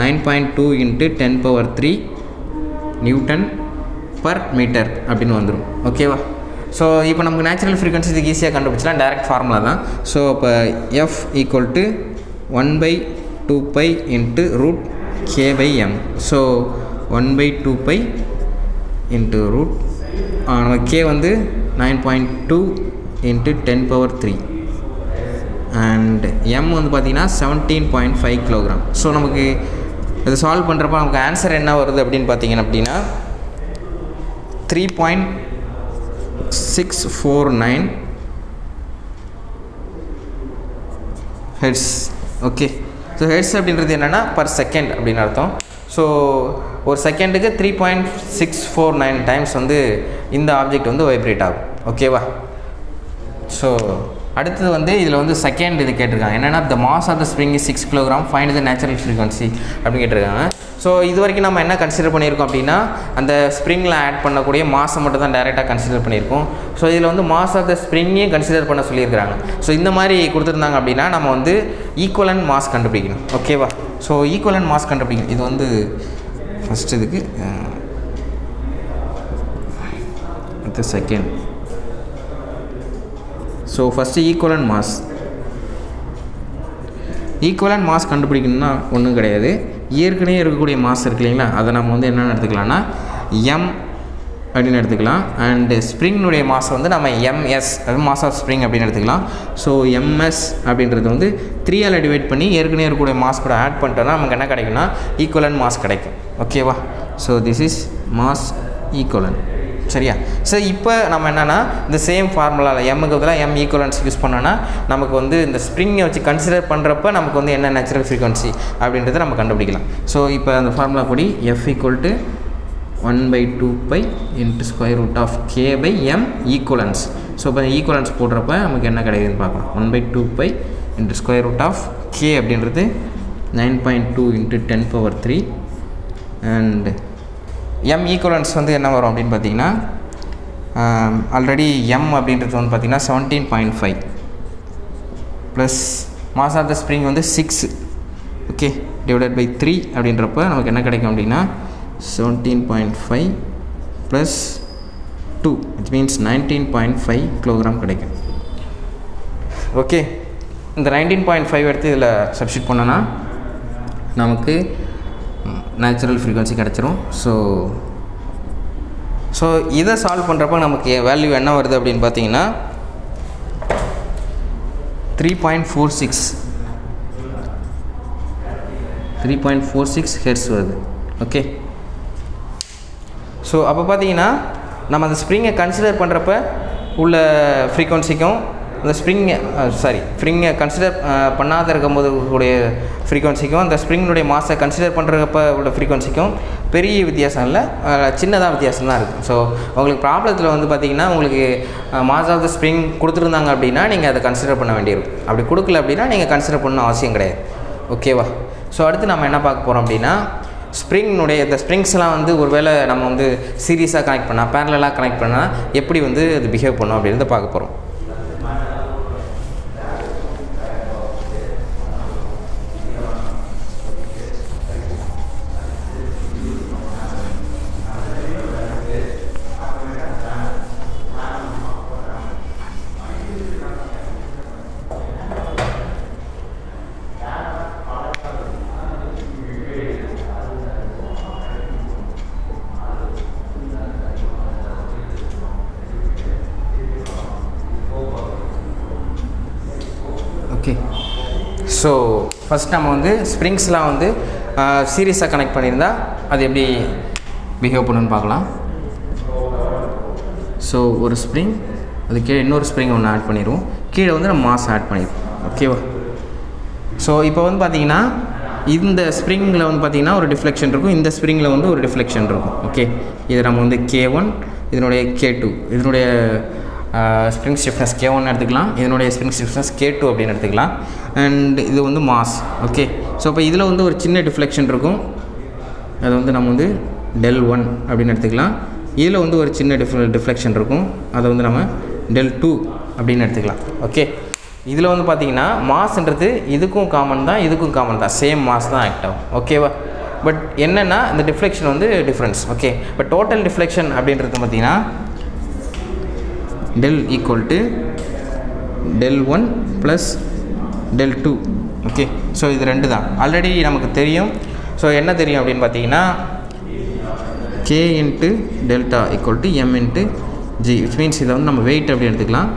nine point two into ten power three newton per metre அப்படின்னு வந்துடும் ஓகேவா ஸோ இப்போ நமக்கு நேச்சுரல் ஃப்ரீக்வன்சி இதுக்கு ஈஸியாக கண்டுபிடிச்சலாம். டேரக்ட் ஃபார்முலா தான். ஸோ இப்போ f equal to one by two pi into root k by m so one by two pi into root நம்ம கே வந்து nine point two into ten power three and m வந்து பார்த்திங்கன்னா seventeen point five kilogram so நமக்கு இது solve பண்ணுறப்ப நமக்கு answer என்ன வருது அப்படின்னு பார்த்தீங்கன்னா அப்படின்னா three point six four nine hertz okay so hertz அப்படின்றது என்னென்னா பர் செகண்ட் அப்படின்னு அர்த்தம். ஸோ ஒரு செகண்டுக்கு three point six four nine times வந்து இந்த ஆப்ஜெக்ட் வந்து வைப்ரேட் ஆகும். ஓகேவா ஸோ அடுத்தது வந்து இதில் வந்து செகண்ட் இது கேட்டிருக்காங்க. என்னென்னா the mass of the spring is six kilogram find the natural frequency அப்படின்னு கேட்டிருக்காங்க. ஸோ இது வரைக்கும் நம்ம என்ன கன்சிடர் பண்ணியிருக்கோம் அப்படின்னா அந்த ஸ்ப்ரிங்கில் ஆட் பண்ணக்கூடிய மாசம் மட்டும் தான் டேரெக்டாக கன்சிடர் பண்ணியிருக்கோம். ஸோ இதில் வந்து மாஸ் ஆஃப் த ஸ்ப்ரிங்கையும் கன்சிடர் பண்ண சொல்லியிருக்கிறாங்க. ஸோ இந்த மாதிரி கொடுத்துருந்தாங்க அப்படின்னா நம்ம வந்து ஈக்குவலன் மாஸ் கண்டுபிடிக்கணும். ஓகேவா ஸோ ஈக்குவலன் மாஸ் கண்டுபிடிக்கணும். இது வந்து ஃபஸ்ட் இதுக்கு அடுத்த second so first equivalent mass equivalent mass கண்டுபிடிக்கணும்னா ஒன்றும் கிடையாது. ஏற்கனவே இருக்கக்கூடிய மாஸ் இருக்கு இல்லைங்களா? அதை நம்ம வந்து என்னென்னு எடுத்துக்கலாம்னா எம் அப்படின்னு எடுத்துக்கலாம். அண்டு ஸ்ப்ரிங்கினுடைய மாசை வந்து நம்ம எம்எஸ் அது மாஸ் ஆஃப் ஸ்ப்ரிங் அப்படின்னு எடுத்துக்கலாம். ஸோ எம்எஸ் அப்படின்றது வந்து த்ரீயால் டிவைட் பண்ணி ஏற்கனவே இருக்கக்கூடிய மாஸ் கூட ஆட் பண்ணிட்டோம்னா நமக்கு என்ன கிடைக்கும்னா ஈக்குவலன் மாஸ் கிடைக்கும். ஓகேவா so this is mass equivalent சரியா? ஸோ இப்போ நம்ம என்னென்னா இந்த சேம் ஃபார்முலாவில் எம்முக்கு பதிலாக எம் ஈக்குவலன்ஸ் யூஸ் பண்ணோன்னா நமக்கு வந்து இந்த ஸ்ப்ரிங்கை வச்சு கன்சிடர் பண்ணுறப்ப நமக்கு வந்து என்ன நேச்சுரல் ஃப்ரீக்வன்சி அப்படின்றத நம்ம கண்டுபிடிக்கலாம். ஸோ இப்போ அந்த ஃபார்முலா படி f equal to one by two pi into square root of k by m equivalence so இப்போ ஈக்குவலன்ஸ் போடுறப்ப நமக்கு என்ன கிடைக்குதுன்னு பார்க்கலாம் one by two pi into square root of k அப்படின்றது nine point two into ten power three and m equivalence வந்து என்ன வரும் அப்படின்னு பார்த்தீங்கன்னா ஆல்ரெடி எம் அப்படின்றது வந்து பார்த்திங்கன்னா seventeen point five plus mass of the spring வந்து six okay divided by three அப்படின்றப்ப நமக்கு என்ன கிடைக்கும் அப்படின்னா seventeen point five plus two it means nineteen point five kilogram கிடைக்கும். ஓகே இந்த நைன்டீன் பாயிண்ட் ஃபைவ் எடுத்து இதில் சப்ஸ்டியூட் பண்ணோன்னா நமக்கு நேச்சுரல் ஃப்ரீக்வன்சி கிடச்சிரும். ஸோ ஸோ இதை சால்வ் பண்ணுறப்ப நமக்கு வேல்யூ என்ன வருது அப்படின்னு பார்த்தீங்கன்னா three point four six three point four six hertz வருது. ஓகே ஸோ அப்போ பார்த்தீங்கன்னா நம்ம அந்த ஸ்ப்ரிங்கை கன்சிடர் பண்ணுறப்ப உள்ள ஃப்ரீக்குவன்சிக்கும் அந்த ஸ்ப்ரிங்கை சாரி ஸ்ப்ரிங்கை கன்சிடர் பண்ணாத இருக்கும்போது கூடிய ஃப்ரீக்வன்சிக்கும் அந்த ஸ்ப்ரிங்கினுடைய மாஸை கன்சிடர் பண்ணுறப்ப உள்ள ஃப்ரீக்வன்சிக்கும் பெரிய வித்தியாசம் இல்லை. சின்னதாக வித்தியாசம் தான் இருக்குது ஸோ உங்களுக்கு ப்ராப்ளத்தில் வந்து பார்த்தீங்கன்னா உங்களுக்கு மாஸ் ஆஃப் த ஸ்ப்ரிங் கொடுத்துருந்தாங்க அப்படின்னா நீங்கள் அதை கன்சிடர் பண்ண வேண்டியிருக்கும். அப்படி கொடுக்கல அப்படின்னா நீங்கள் கன்சிடர் பண்ணணும் அவசியம் கிடையாது. ஓகேவா ஸோ அடுத்து நம்ம என்ன பார்க்க போகிறோம் அப்படின்னா ஸ்ப்ரிங்னுடைய இந்த ஸ்ப்ரிங்ஸ்லாம் வந்து ஒருவேளை நம்ம வந்து சீரியஸாக கனெக்ட் பண்ணால் பேரலாக கனெக்ட் பண்ணால் எப்படி வந்து அது பிஹேவ் பண்ணும் அப்படின்றத பார்க்க போகிறோம் ஓகே ஸோ ஃபஸ்ட் நம்ம வந்து ஸ்ப்ரிங்ஸ்லாம் வந்து சீரியஸாக கனெக்ட் பண்ணியிருந்தா அது எப்படி பிஹேவ் பண்ணுன்னு பார்க்கலாம். ஸோ ஒரு ஸ்ப்ரிங் அது கீழே இன்னொரு ஸ்ப்ரிங் ஒன்று ஆட் பண்ணிடுவோம். கீழே வந்து நம்ம மாஸ் ஆட் பண்ணிடுவோம். ஓகேவா ஸோ இப்போ வந்து பார்த்தீங்கன்னா இந்த ஸ்ப்ரிங்கில் வந்து பார்த்தீங்கன்னா ஒரு டிஃப்ளெக்ஷன் இருக்கும். இந்த ஸ்ப்ரிங்கில் வந்து ஒரு டிஃப்ளெக்ஷன் இருக்கும். ஓகே இது நம்ம வந்து கே ஒன் இதனுடைய கே டூ இதனுடைய ஸ்ப்ரிங் ஸ்டிஃப்னஸ் கே ஒன்று எடுத்துக்கலாம். இதனுடைய ஸ்ப்ரிங் ஸ்டிஃப்னஸ் கே டூ அப்படின்னு எடுத்துக்கலாம். அண்ட் இது வந்து மாஸ் ஓகே ஸோ இப்போ இதில் வந்து ஒரு சின்ன டிஃப்ளெக்ஷன் இருக்கும். அது வந்து நம்ம வந்து டெல் ஒன் அப்படின்னு எடுத்துக்கலாம். இதில் வந்து ஒரு சின்ன டிஃப் டிஃப்ளெக்ஷன் இருக்கும். அதை வந்து நம்ம டெல் டூ அப்படின்னு எடுத்துக்கலாம் ஓகே இதில் வந்து பார்த்தீங்கன்னா மாஸ்ன்றது இதுக்கும் காமன் தான் இதுக்கும் காமன் தான். சேம் மாஸ் தான் ஆக்ட் ஆகும் ஓகேவா பட் என்னென்னா இந்த டிஃப்ளெக்ஷன் வந்து difference okay but total deflection அப்படின்றது பார்த்தீங்கன்னா del equal to del one plus del two okay so இது ரெண்டு தான் ஆல்ரெடி நமக்கு தெரியும். ஸோ என்ன தெரியும் அப்படின்னு பார்த்தீங்கன்னா k into delta equal to m into g which means இதை வந்து நம்ம வெயிட் அப்படி எடுத்துக்கலாம்.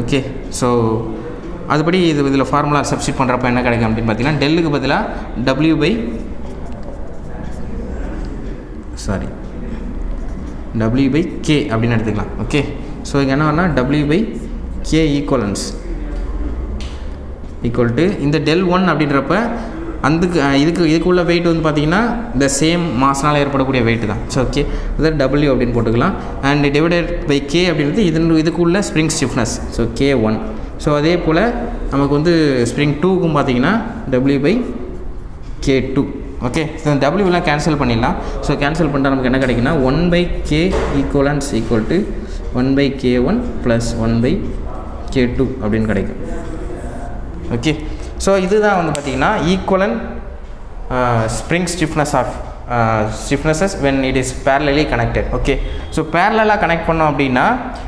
ஓகே ஸோ அதுபடி இது இதில் ஃபார்முலா சப்ஸ்டிட் பண்ணுறப்ப என்ன கிடைக்கும் அப்படின்னு பார்த்தீங்கன்னா டெல்லுக்கு பதிலாக W by sorry W by K அப்படின்னு எடுத்துக்கலாம். ஓகே ஸோ இங்கே என்ன வரனா W by K equivalence equal to இந்த டெல் ஒன் அப்படின்றப்ப அதுக்கு இதுக்கு இதுக்குள்ள வெயிட் வந்து பார்த்தீங்கன்னா இந்த சேம் மாசனால் ஏற்படக்கூடிய வெயிட் தான். ஸோ ஓகே அதை டபிள்யூ அப்படின்னு போட்டுக்கலாம். அண்ட் டிவைடட் பை கே அப்படின்றது இது இதுக்குள்ள spring stiffness so k one so அதே போல் நமக்கு வந்து ஸ்ப்ரிங் டூக்கும் பார்த்தீங்கன்னா W by k two okay so டபிள்யூலாம் cancel பண்ணிடலாம். ஸோ கேன்சல் பண்ணிட்டால் நமக்கு என்ன கிடைக்குன்னா one by k equivalence equal to one by k one plus one by k two அப்படின்னு கிடைக்கும். ஓகே ஸோ இதுதான் வந்து பார்த்திங்கன்னா equivalent spring stiffness of stiffnesses when it is parallelly connected okay so பேரலாக connect பண்ணோம் அப்படின்னா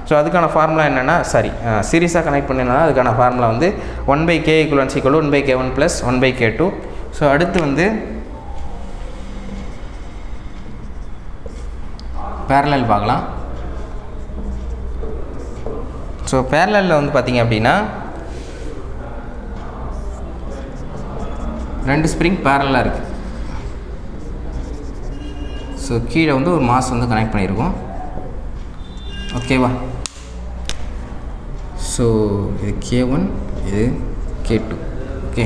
ஸோ அதுக்கான formula என்னென்னா சாரி சீரியஸாக கனெக்ட் பண்ணினா அதுக்கான ஃபார்முலா வந்து one by k equivalence equal one by k one plus one by k two so அடுத்து வந்து பேரலல் பார்க்கலாம். ஸோ பேரலில் வந்து பார்த்திங்க அப்படின்னா ரெண்டு ஸ்ப்ரிங் பேரலாக இருக்குது ஸோ கீழே வந்து ஒரு மாஸ் வந்து கனெக்ட் பண்ணியிருக்கோம். ஓகேவா ஸோ இது கே ஒன் இது கே டூ ஓகே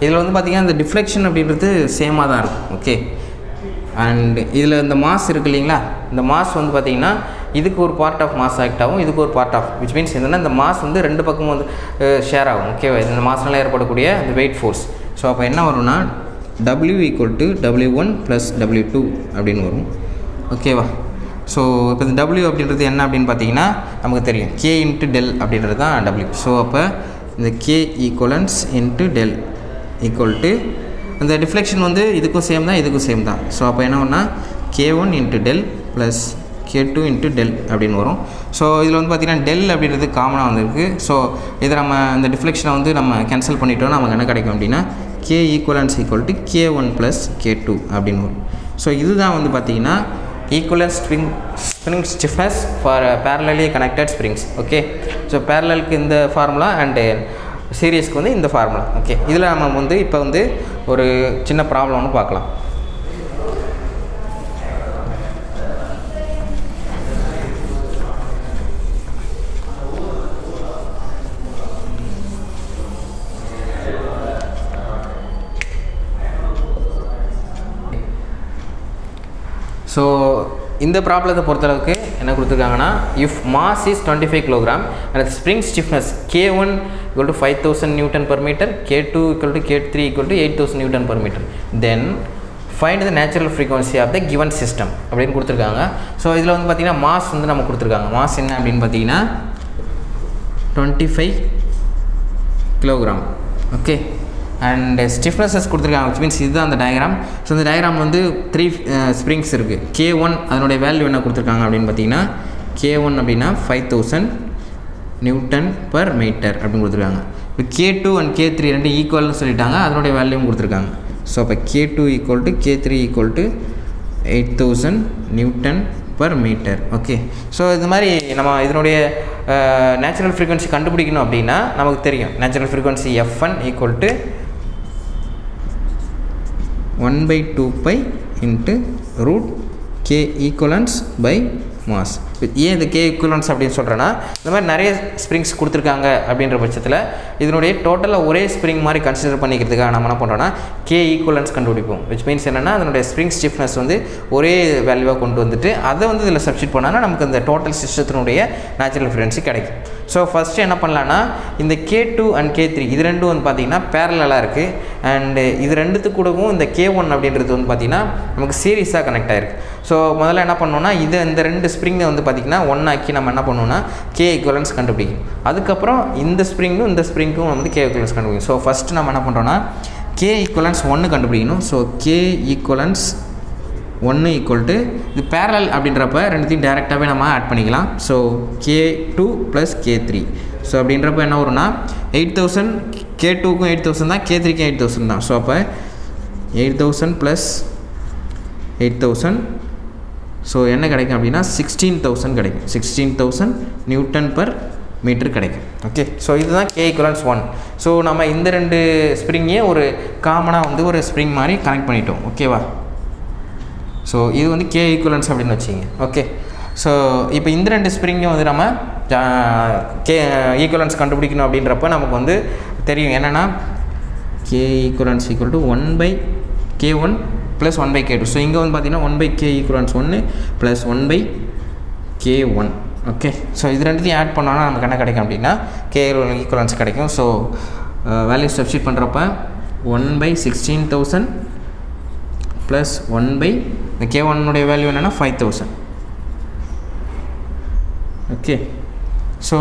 இதில் வந்து பார்த்திங்கன்னா இந்த டிஃப்ளெக்ஷன் அப்படின்றது சேமாக தான் இருக்கும். ஓகே அண்டு இதில் இந்த மாஸ் இருக்கு இல்லைங்களா? இந்த மாஸ் வந்து பார்த்திங்கன்னா இதுக்கு ஒரு பார்ட் ஆஃப் மாஸ் ஆக்ட் ஆகும் இதுக்கு ஒரு பார்ட் ஆஃப் விச் மீன்ஸ் என்னென்னா இந்த மாஸ் வந்து ரெண்டு பக்கமும் வந்து ஷேர் ஆகும். ஓகேவா இந்த மாஸ்னால ஏற்படக்கூடிய இந்த வெயிட் ஃபோர்ஸ் ஸோ அப்போ என்ன வரும்னா W equal to W one plus W two அப்படின்னு வரும். ஓகேவா ஸோ இப்போ இந்த டபிள்யூ அப்படின்றது என்ன அப்படின்னு பார்த்தீங்கன்னா நமக்கு தெரியும். கே இன்ட்டு டெல் அப்படின்றது தான் டபிள்யூ ஸோ அப்போ இந்த k equivalence into del equal to அந்த டிஃப்ளெக்ஷன் வந்து இதுக்கும் சேம் தான் இதுக்கும் சேம் தான். ஸோ அப்போ என்ன ஒன்னா k one into del plus k two into del அப்படின்னு வரும். ஸோ இதில் வந்து பார்த்திங்கன்னா டெல் அப்படின்றது காமனாக வந்திருக்கு. ஸோ இதை நம்ம இந்த டிஃப்ளெக்ஷனை வந்து நம்ம கேன்சல் பண்ணிட்டோம்னா நமக்கு என்ன கிடைக்கும் அப்படின்னா k equivalence equal to k one plus k two அப்படின்னு வரும். ஸோ இதுதான் வந்து பார்த்திங்கன்னா equivalent spring spring stiffness for parallelly connected springs okay so பேரலலுக்கு இந்த ஃபார்முலா அண்டு சீரியஸ்க்கு வந்து இந்த ஃபார்முலா ஓகே இதில் நம்ம வந்து இப்போ வந்து ஒரு சின்ன ப்ராப்ளம் ஒன்று பார்க்கலாம். ஸோ இந்த ப்ராப்ளத்தை பொறுத்தளவுக்கு என்ன கொடுத்துருக்காங்கன்னா if mass is twenty five kilogram and spring stiffness k one equal to five thousand newton per metre k two equal to k three equal to eight thousand newton per metre then find the natural frequency of the given system அப்படின்னு கொடுத்துருக்காங்க. So இதில் வந்து பார்த்திங்கன்னா mass வந்து நம்ம கொடுத்துருக்காங்க. Mass என்ன அப்படின்னு பார்த்தீங்கன்னா twenty five kilogram okay and stiffnesses கொடுத்துருக்காங்க விச் மீன்ஸ் இதுதான் அந்த டயக்ராம் ஸோ இந்த டயக்ராம் வந்து த்ரீ ஸ்ப்ரிங்ஸ் இருக்குது கே ஒன் அதனுடைய வேல்யூ என்ன கொடுத்துருக்காங்க அப்படின்னு பார்த்தீங்கன்னா கே ஒன் அப்படின்னா five thousand newton per metre அப்படின்னு கொடுத்துருக்காங்க. இப்போ k two and k three ரெண்டு ஈக்குவல்னு சொல்லிட்டாங்க அதனுடைய வேல்யூவும் கொடுத்துருக்காங்க. ஸோ அப்போ k two equal to k three equal to eight thousand newton per metre okay so இது மாதிரி நம்ம இதனுடைய uh, நேச்சுரல் ஃப்ரீக்வன்சி கண்டுபிடிக்கணும் அப்படின்னா நமக்கு தெரியும். Natural frequency f one equal to one by two pi into root k equivalence by mass ஏன் இது கே ஈக்குவலன்ஸ் அப்படின்னு சொல்கிறேன்னா இந்த மாதிரி நிறைய ஸ்ப்ரிங்ஸ் கொடுத்துருக்காங்க அப்படின்ற பட்சத்தில் இதனுடைய டோட்டலாக ஒரே ஸ்ப்ரிங் மாதிரி கன்சிடர் பண்ணிக்கிறதுக்காக நம்ம என்ன பண்ணுறோன்னா கே ஈக்குவலன்ஸ் கண்டுபிடிப்போம். விச் மீன்ஸ் என்னென்னா அதனுடைய ஸ்ப்ரிங் ஸ்டிஃப்னஸ் வந்து ஒரே வேல்யூவாக கொண்டு வந்துட்டு அதை வந்து இதில் சப்ஸ்டிட் பண்ணால் நமக்கு இந்த டோட்டல் சிஸ்டத்தினுடைய நேச்சுரல் ஃப்ரீக்வன்சி கிடைக்கும். ஸோ ஃபஸ்ட்டு என்ன பண்ணலான்னா இந்த k two and k three இது ரெண்டும் வந்து பார்த்திங்கன்னா பேரலாக இருக்குது அண்டு இது ரெண்டுத்து கூடவும் இந்த கே ஒன் அப்படின்றது வந்து பார்த்திங்கன்னா நமக்கு சீரியஸாக கனெக்ட் ஆகிருக்கு ஸோ முதல்ல என்ன பண்ணோன்னா இது இந்த ரெண்டு ஸ்ப்ரிங்கை வந்து பார்த்திங்கன்னா ஒன்னாக்கி நம்ம என்ன பண்ணுவோம்னா கே ஈக்குவலன்ஸ் கண்டுபிடிக்கும் அதுக்கப்புறம் இந்த ஸ்ப்ரிங்கும் இந்த ஸ்ப்ரிங்க்கும் வந்து கே ஈக்குவலன்ஸ் கண்டுபிடிக்கும் ஸோ ஃபஸ்ட்டு நம்ம என்ன பண்ணுறோன்னா கே ஈக்குவலன்ஸ் ஒன்று கண்டுபிடிக்கணும். ஸோ கே ஈக்குவலன்ஸ் ஒன்று ஈக்குவல் டு இது பேரல் அப்படின்றப்ப ரெண்டுத்தையும் டேரெக்டாகவே நம்ம ஆட் பண்ணிக்கலாம். So k two plus k three so அப்படின்றப்ப என்ன வரும்னா எயிட் தௌசண்ட் கே டூக்கும் எயிட் தௌசண்ட் தான் கே த்ரீக்கும் எயிட் தௌசண்ட் தான். ஸோ அப்போ eight thousand plus eight thousand so என்ன கிடைக்கும் அப்படின்னா சிக்ஸ்டீன் தௌசண்ட் கிடைக்கும். Sixteen thousand newton per metre கிடைக்கும். ஓகே ஸோ இதுதான் கே ஈக்குவலன்ஸ் ஒன் ஸோ நம்ம இந்த ரெண்டு ஸ்ப்ரிங்கையும் ஒரு காமனாக வந்து ஒரு ஸ்ப்ரிங் மாதிரி கனெக்ட் பண்ணிட்டோம். ஓகேவா ஸோ இது வந்து கே ஈக்குவலன்ஸ் அப்படின்னு வச்சிங்க ஓகே ஸோ இப்போ இந்த ரெண்டு ஸ்ப்ரிங்கும் வந்து நம்ம கே ஈக்குவலன்ஸ் கண்டுபிடிக்கணும் அப்படின்றப்ப நமக்கு வந்து தெரியும். என்னென்னா k equivalence equal to one by k one plus one by k two so இங்கே வந்து பார்த்தீங்கன்னா ஒன் பை கே ஈக்குவலன்ஸ் ஒன்று plus one by k one okay so இது ரெண்டுத்தையும் ஆட் பண்ணோன்னா நமக்கு என்ன கிடைக்கும் அப்படின்னா கே ஈக்குவலன்ஸ் கிடைக்கும். ஸோ வேல்யூ சப்ஸ்டியூட் பண்ணுறப்ப one by sixteen thousand plus one by இந்த கே ஒன்னுடைய வேல்யூ என்னென்னா five thousand okay so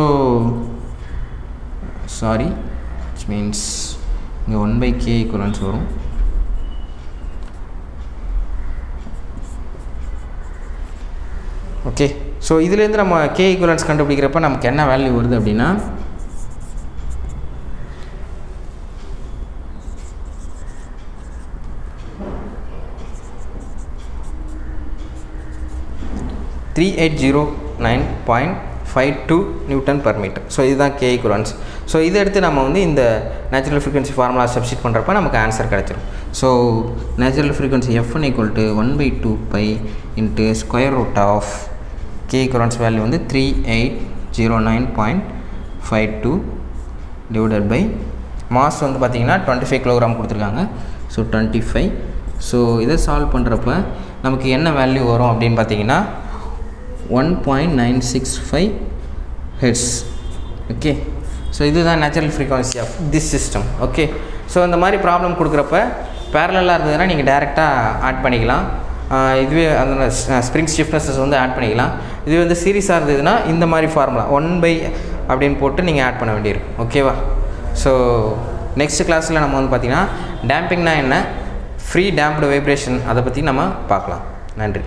sorry it's means இங்கே ஒன் பை கே ஈக்குவலன்ஸ் வரும். ஓகே ஸோ இதுலேருந்து நம்ம கே ஈக்குவலன்ஸ் கண்டுபிடிக்கிறப்ப நமக்கு என்ன வேல்யூ வருது அப்படின்னா three eight zero nine point five two newton per metre so இதுதான் கே குரான்ஸ் ஸோ இதை எடுத்து நம்ம வந்து இந்த நேச்சுரல் ஃப்ரீக்வன்சி ஃபார்முலா சப்ஸ்டிட் பண்ணுறப்ப நமக்கு ஆன்சர் கிடச்சிரும். So natural frequency f one equal to one by two pi into square root of k குரான்ஸ் value வந்து three eight zero nine point five two divided by mass வந்து பார்த்திங்கன்னா twenty five kilogram கொடுத்துருக்காங்க. So twenty five so இதை solve பண்ணுறப்ப நமக்கு என்ன value வரும் அப்படின்னு பார்த்தீங்கன்னா one point nine six five hertz okay so இதுதான் natural frequency of this system okay so இந்த மாதிரி ப்ராப்ளம் கொடுக்குறப்ப பேரலாக இருந்ததுன்னா நீங்கள் டேரெக்டாக ஆட் பண்ணிக்கலாம். இதுவே அந்த ஸ்ப்ரிங் ஸ்டிஃப்னஸஸ் வந்து ஆட் பண்ணிக்கலாம். இது வந்து சீரியஸாக இருந்ததுன்னா இந்த மாதிரி ஃபார்முலா ஒன் பை அப்படின்னு போட்டு நீங்கள் ஆட் பண்ண வேண்டியிருக்கும். ஓகேவா ஸோ நெக்ஸ்ட் கிளாஸில் நம்ம வந்து பார்த்திங்கன்னா டேம்பிங்னா என்ன? ஃப்ரீ டேம்ப்டு வைப்ரேஷன் அதை பற்றி நம்ம பார்க்கலாம். நன்றி.